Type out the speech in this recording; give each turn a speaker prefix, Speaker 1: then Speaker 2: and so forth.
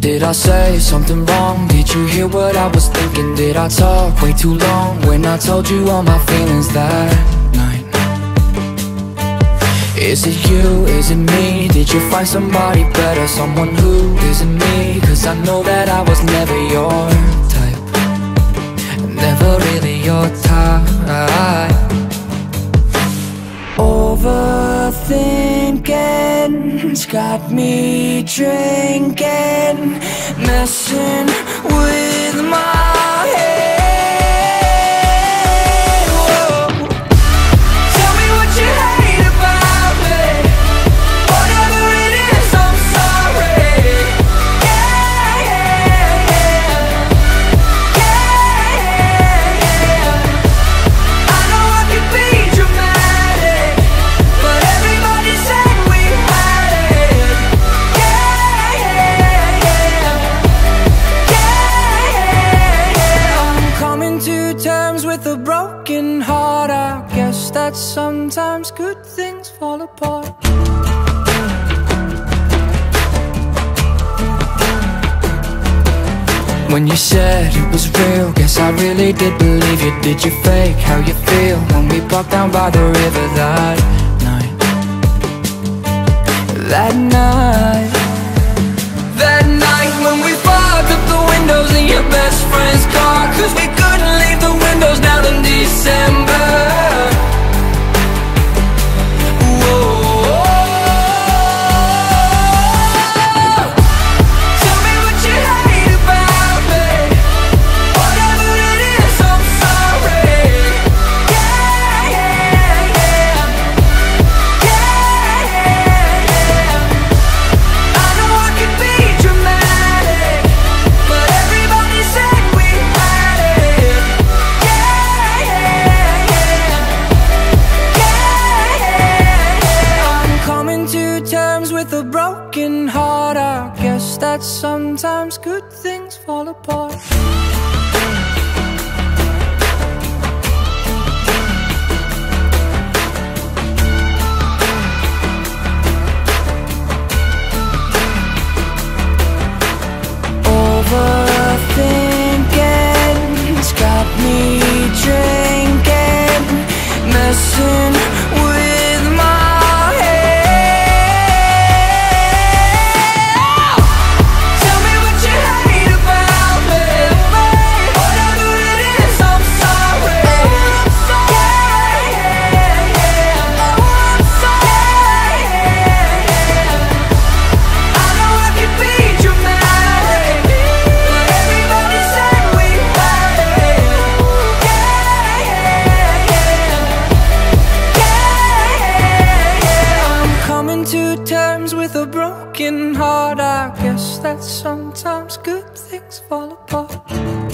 Speaker 1: Did I say something wrong? Did you hear what I was thinking? Did I talk way too long when I told you all my feelings that night? Is it you? Is it me? Did you find somebody better? Someone who isn't me? Cause I know that I was never your type Never really your type Overthinking's got me drinking Messing with my sometimes good things fall apart. When you said it was real, guess I really did believe you. Did you fake how you feel when we walked down by the river that night? That night terms with a broken heart. I guess that sometimes good things fall apart broken heart. I guess that sometimes good things fall apart.